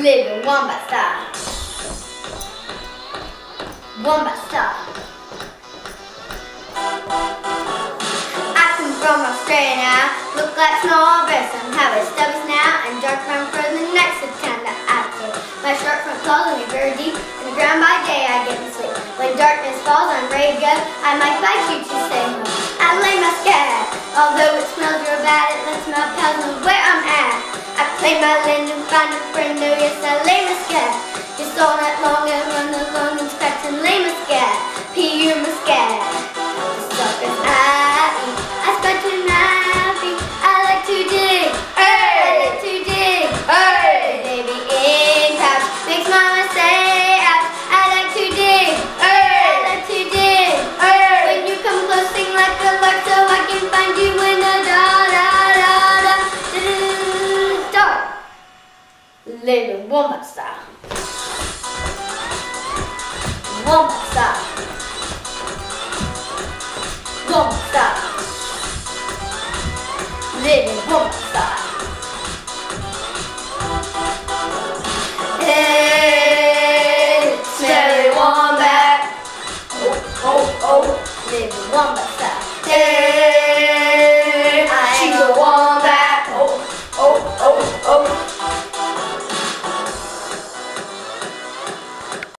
Living wombat style. Wombat style. I come from Australia. Look like breasts. I'm having stubbies now and dark brown fur the next September after. My short front claws me very deep. In the ground by day I get to sleep. When darkness falls, I'm ready to go. I might bite you Although it smells real bad, it lets my pals know where I'm at. I play my land and find a friend. Oh yes, I lay my scat. Just all night long Living wombat style. Wombat style. Wombat style. Wombat style.